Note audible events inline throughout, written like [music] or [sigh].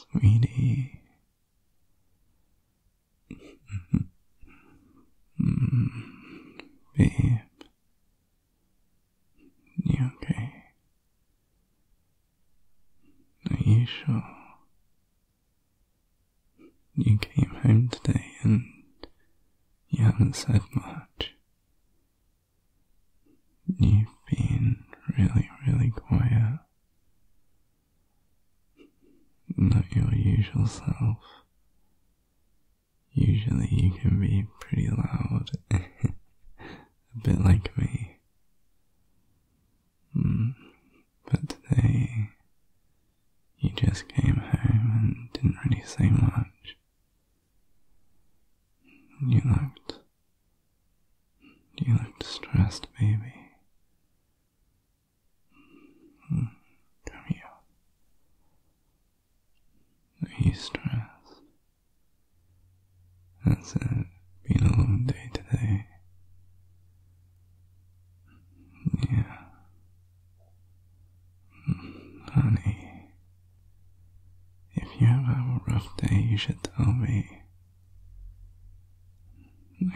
Sweetie. Mm, babe. You okay? Are you sure? You came home today and you haven't said much. You've been really, really quiet. Not your usual. Usually you can be pretty loud. [laughs] A bit like me. Mm, but today you just came home and didn't really say much. You looked. You looked stressed, baby. Hmm, Come here. Are you stressed? That's it. Been a long day today. Yeah. Hmm, Honey, if you ever have a rough day, you should tell me.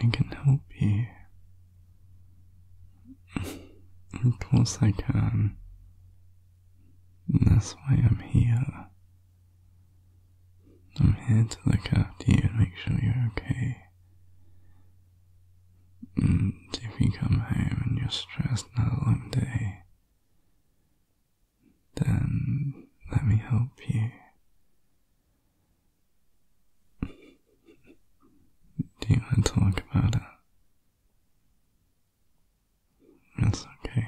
I can help you. Of course I can. That's why I'm here. I'm here to look after you and make sure you're okay. And if you come home and you're stressed and had a long day, then let me help you. Do you want to talk about it? That's okay.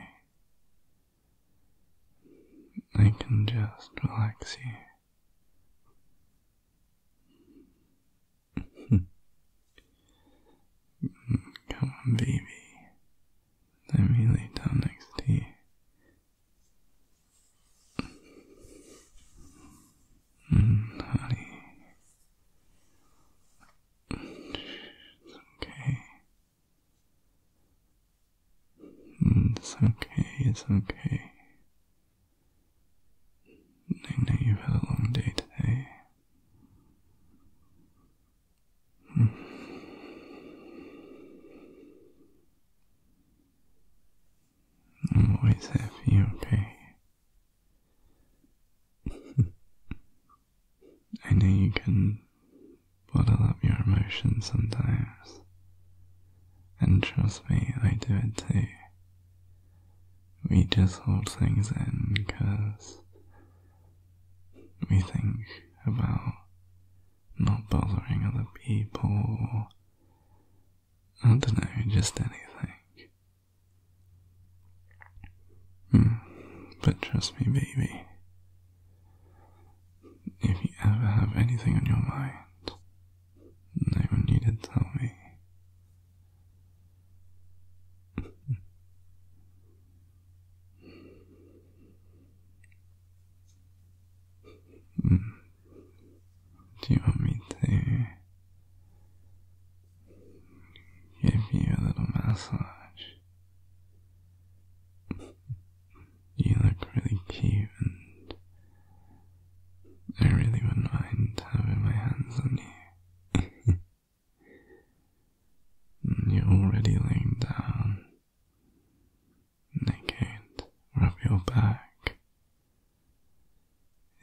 I can just you. [laughs] Come on, baby. Let me lay down next to you. Mm, honey. It's okay. Mm, It's okay, it's okay. I know you've had a long day today. Mm. I'm always you, okay? I know you can bottle up your emotions sometimes. And trust me, I do it too. We just hold things in because we think about not bothering other people I don't know, just anything. Hmm. But trust me, baby. If you ever have anything on your mind, no one need to tell me. Hmm. Do you want me to give you a little massage? You look really cute and I really wouldn't mind having my hands on you. [laughs] You're already laying down. I could rub your back.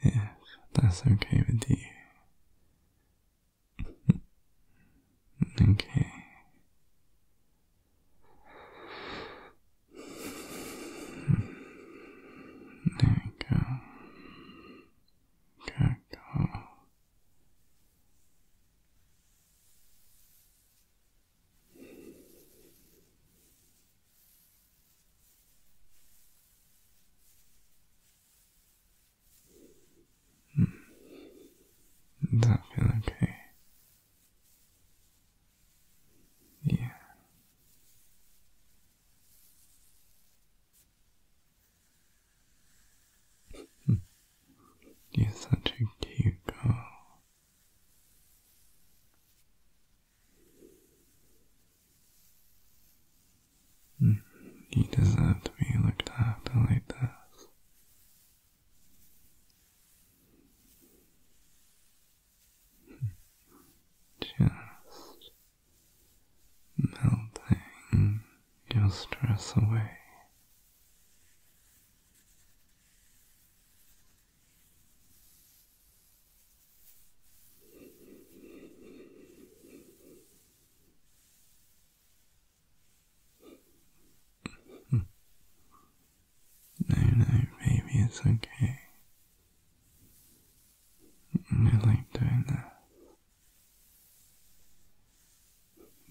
If that's okay with you. okay. There we go. Good go. Does that feel okay? Yeah. You're such a cute girl. Mm, You deserve to be looked after like this. Stress away. Hmm. No, no, baby, it's okay. I like doing that.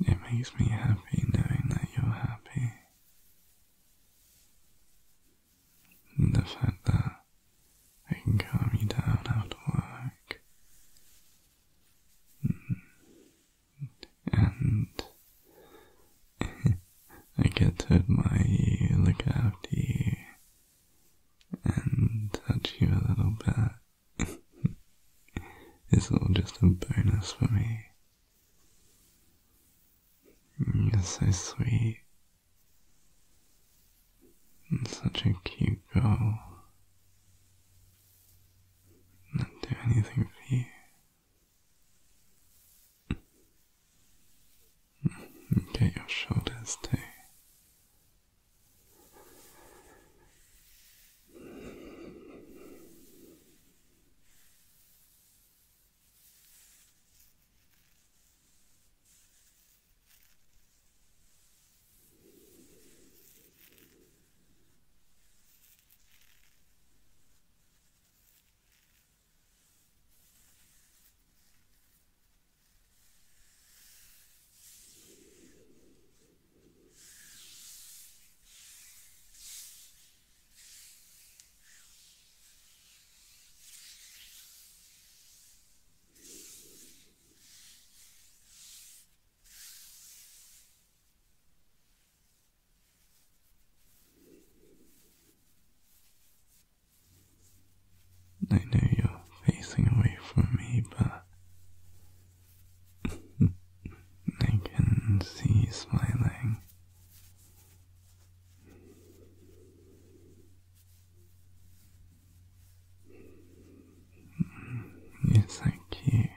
It makes me happy knowing that you're happy. the fact that I can calm you down after work. And I admire you, look after you, and touch you a little bit. [laughs] it's all just a bonus for me. You're so sweet. And such a cute girl. I'd do anything for you. [laughs] Get your shoulders too. I know you're facing away from me, but I can see you smiling. You're so cute.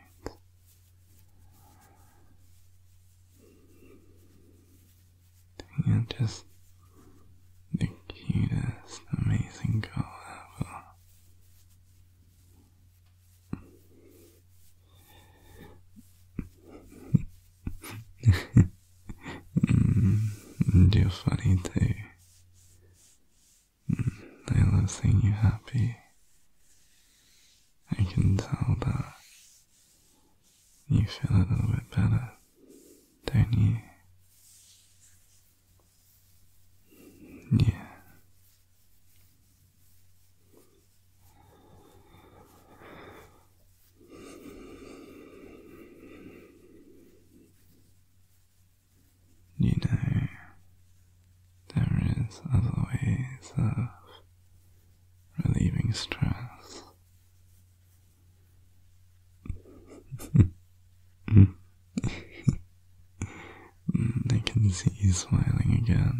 You're just the cutest, amazing girl ever. [laughs] mm, you're funny too. Mm, I love seeing you happy. I can tell that you feel a little bit better, don't you? Yeah. You know, there is other ways of relieving stress. [laughs] Mm, I can see you smiling again.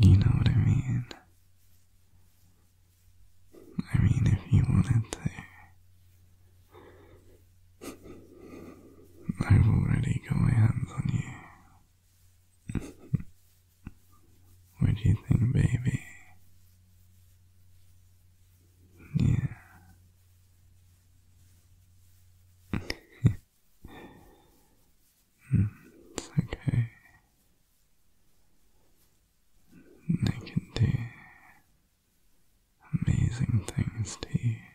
You know what I mean. I mean, if you wanted to. I've already got my hands on you. what do you think, baby? Yeah. Mm, it's okay. I can do amazing things to you.